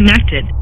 connected.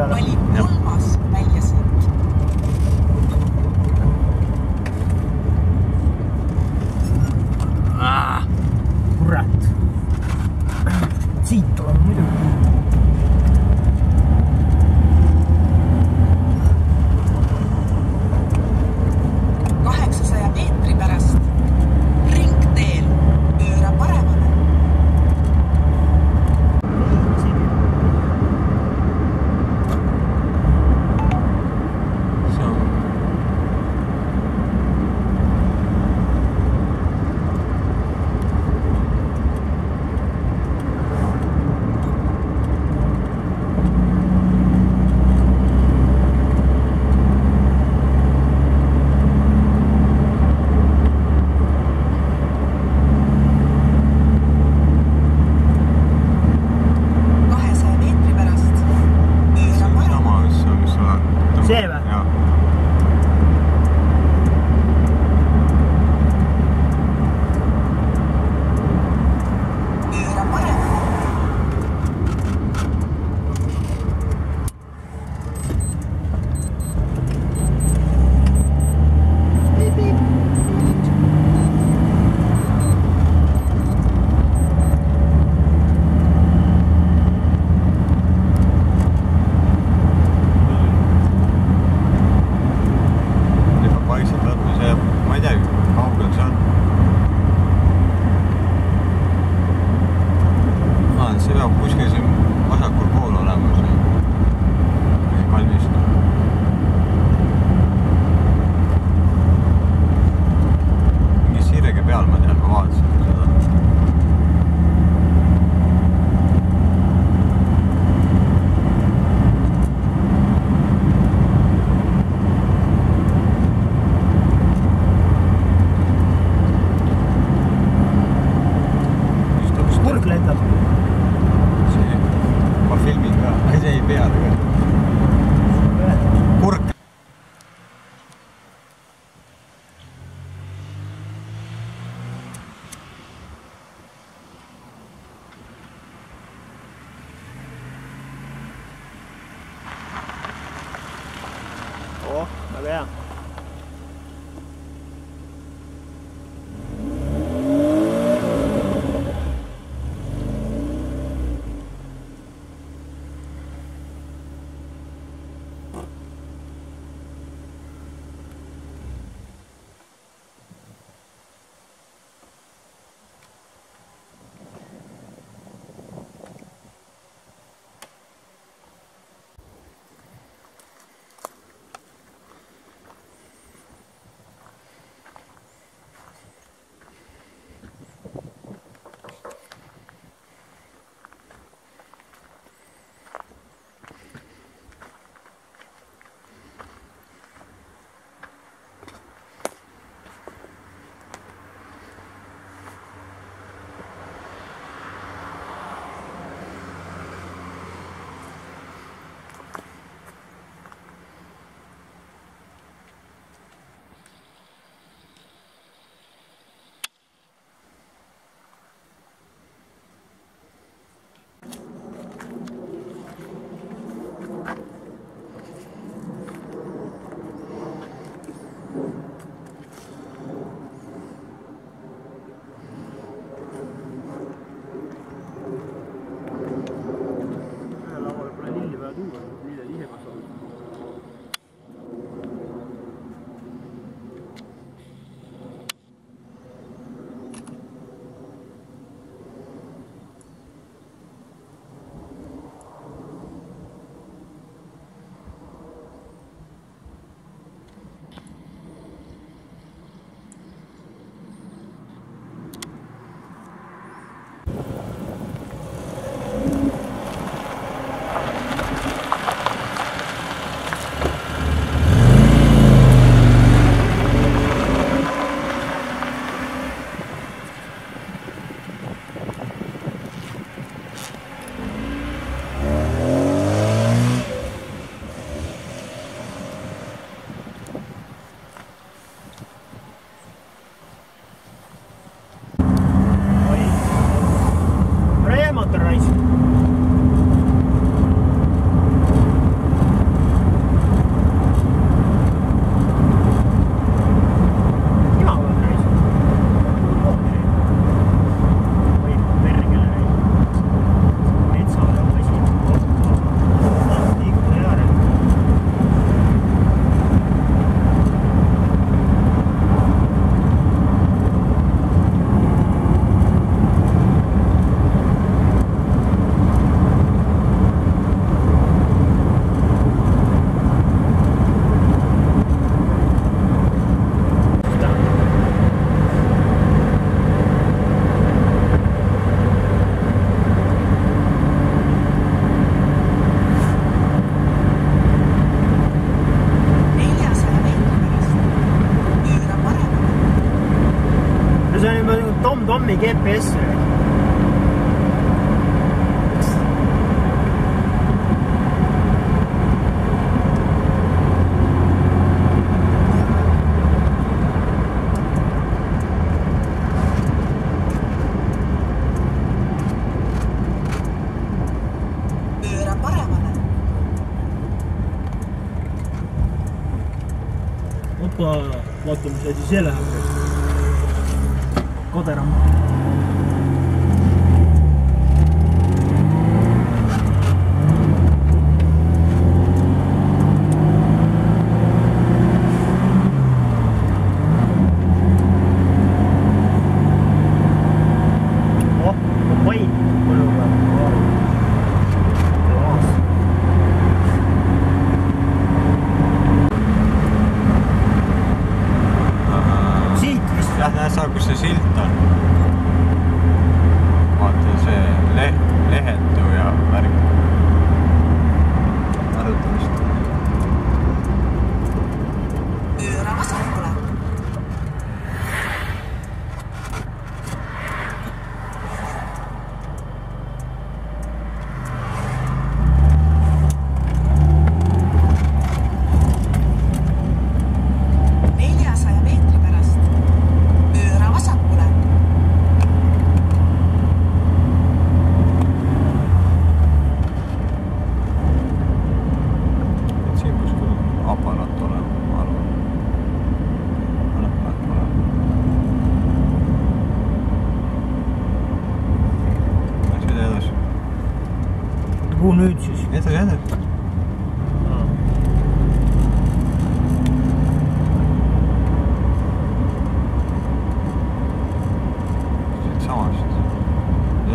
about it. 怎么样？me get pissed. Opa, vaatame, mis asi see läheb. Coterón.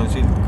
See on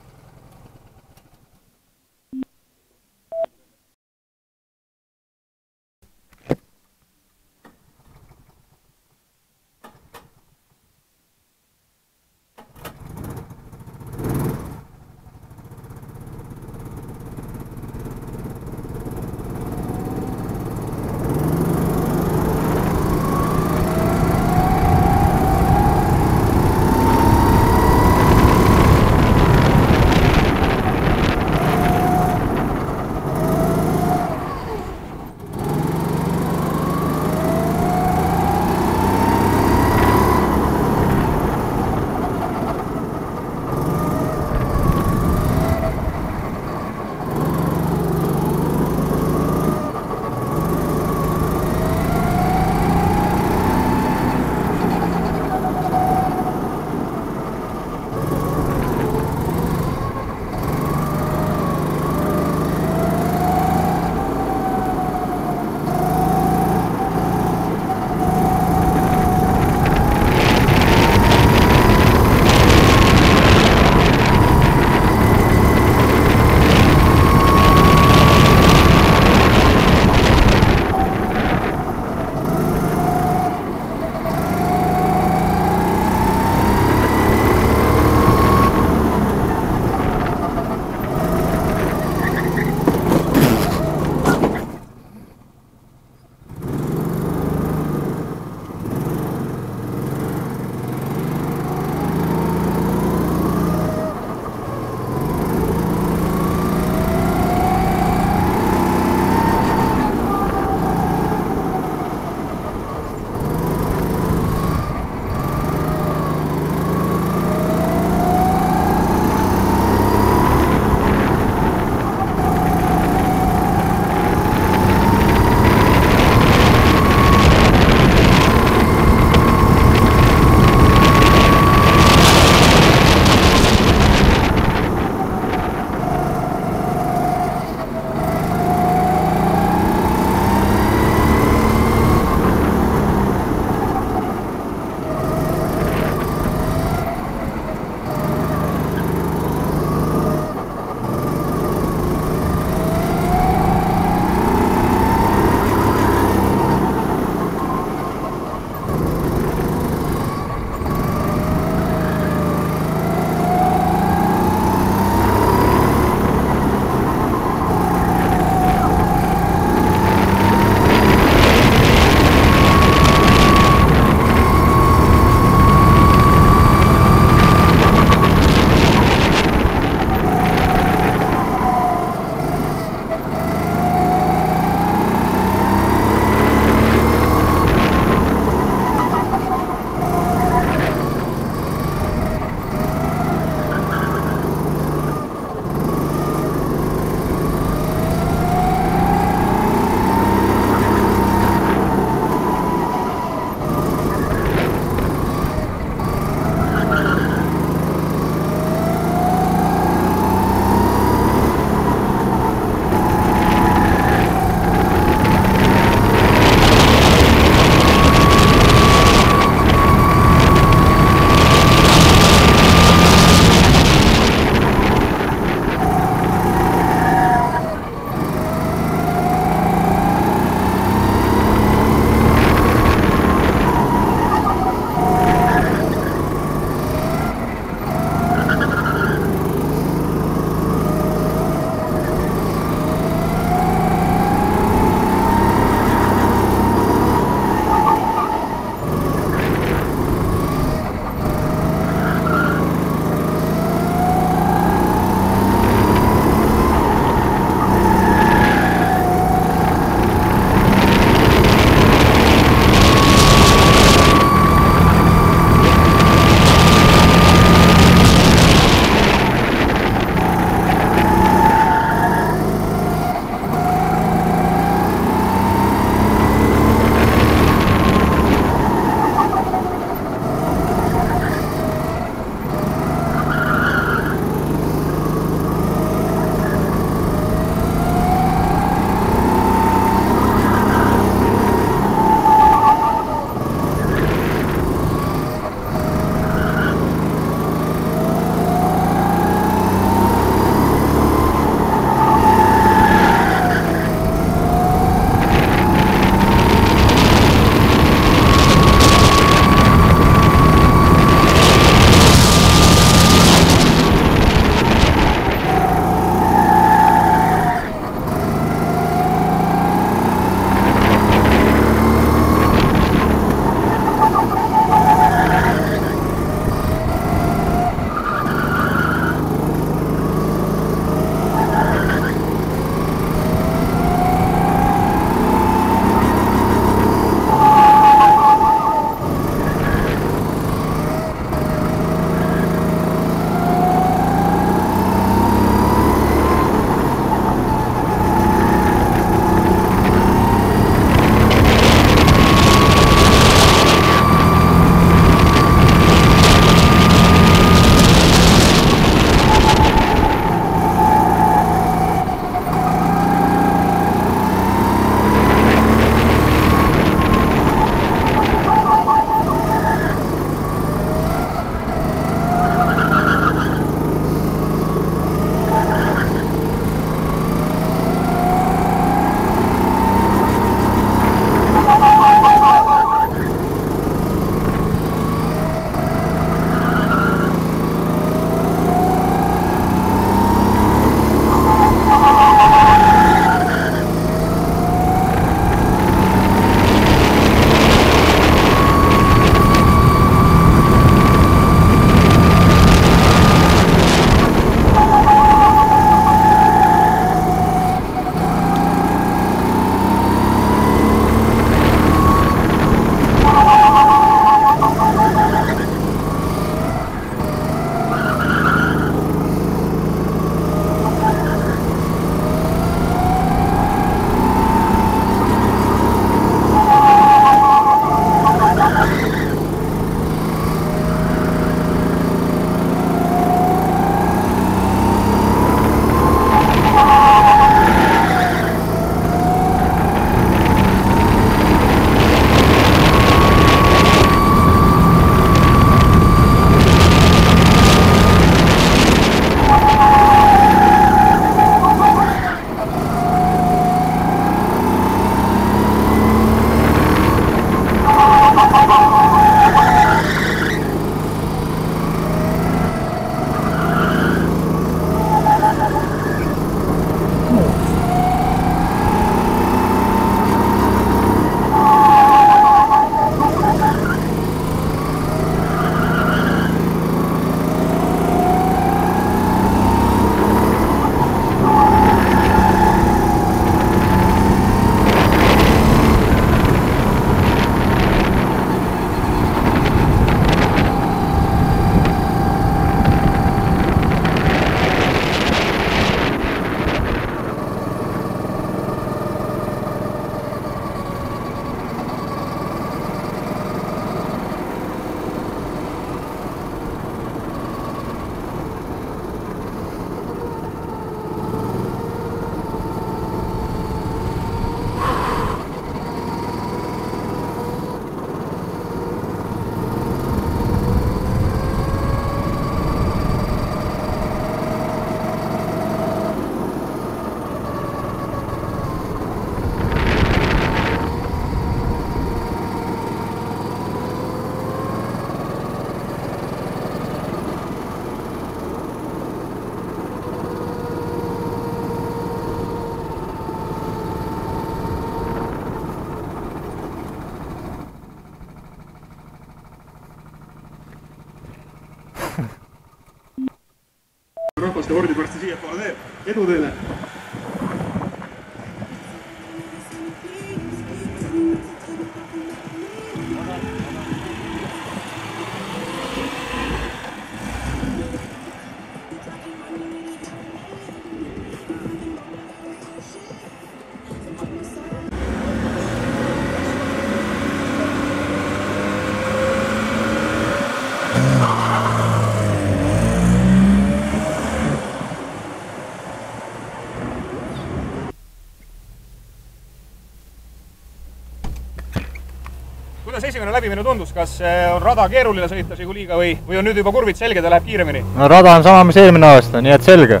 kuidas esimene läbimine tundus, kas eh, on rada keeruline sõita Žiguliga või, või on nüüd juba kurvid selged ja läheb kiiremini? no rada on sama, mis eelmine aasta, nii et selge.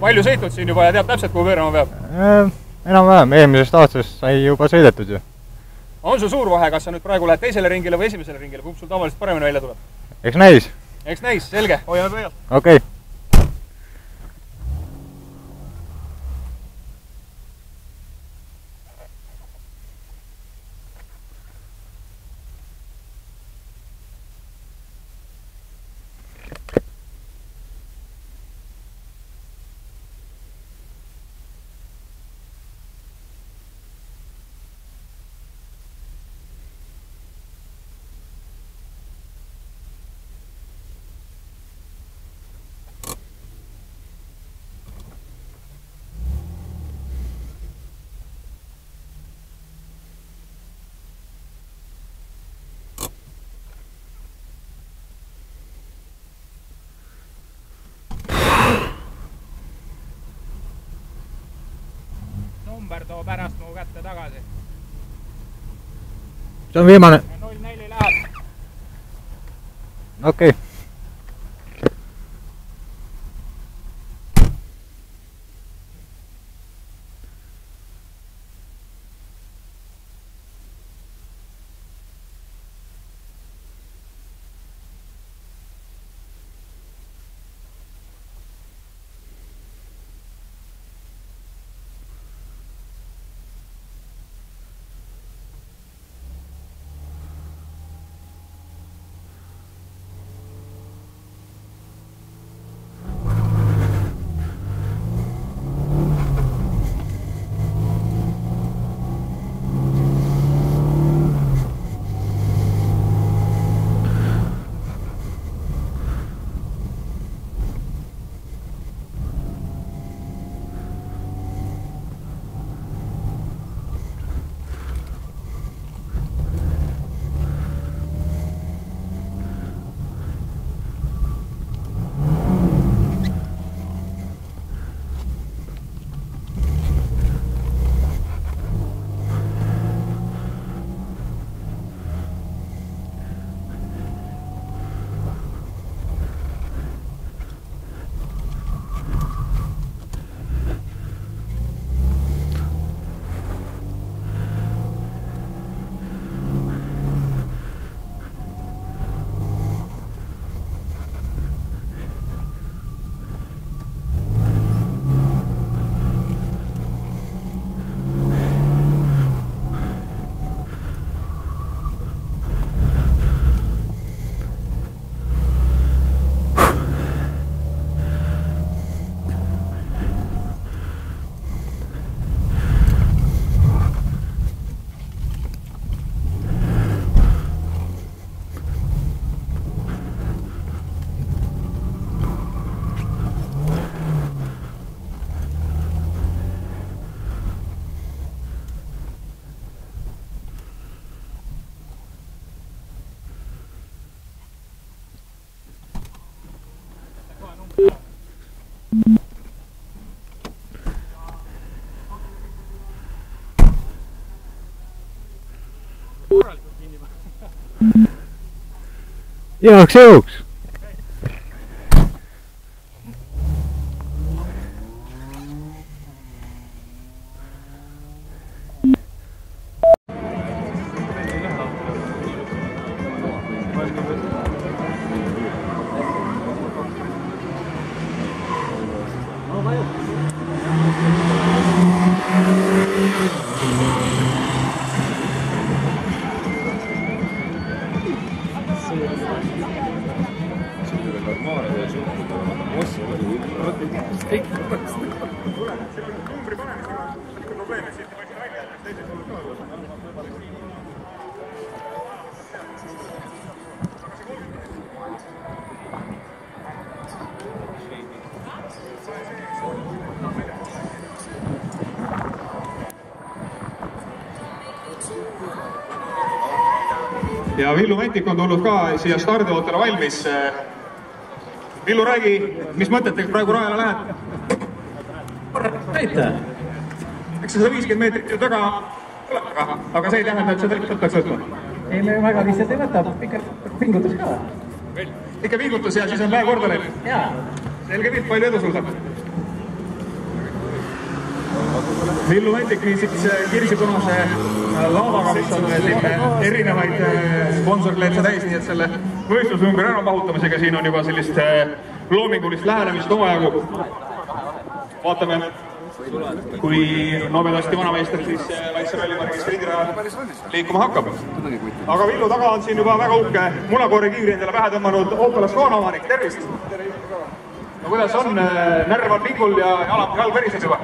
palju sõitnud siin juba ja tead täpselt, kuhu pöörama peab? enam-vähem, eelmisest aastast sai juba sõidetud ju. on sul suur vahe, kas sa nüüd praegu lähed teisele ringile või esimesele ringile, kumb sul tavaliselt paremini välja tuleb? eks näis, eks näis, selge, hoiame pöialt. okei okay. Number too pärast mu kätte tagasi. see on viimane, null neli läheb. okei okay. Igaks juhuks. Mentik on tulnud ka siia stardiootele valmis. Villu, räägi, mis mõtetega praegu rajale lähed? aitäh! eks see sada viiskümmend meetrit ju taga tuleb, aga, aga see ei tähenda, et seda lihtsalt peaks võtma. ei, me väga lihtsalt ei võta, ikka pingutus ka. ikka pingutus ja siis on päev korda läinud. selge pilt, palju edu sulle! Villu Mentik viis siis kirsipunase laavaga, mis on siin erinevaid äh, sponsorkleepse täis, nii et selle võistlusnumbri ära mahutamisega siin on juba sellist äh, loomingulist lähenemist omajagu. vaatame, kui nobedasti vanameister siis äh, Vaikse rallipargi sprindirajal liikuma hakkab. aga Villu taga on siin juba väga uhke munakoorikiivri endale pähe tõmmanud Opel Ascona omanik, tervist! No kuidas on, närv on pingul ja jalad, jalg veriseb juba?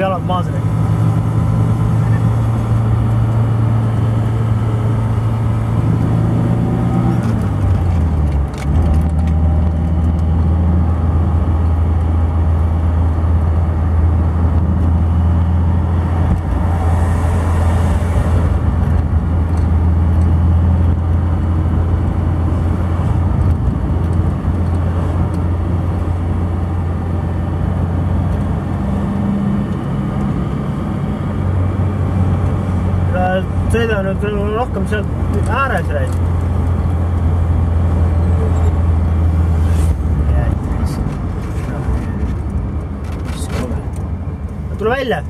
Ja sõidab sõida nüüd rohkem sealt ääres reis. tule välja.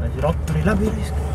lasi ratturi läbi risk.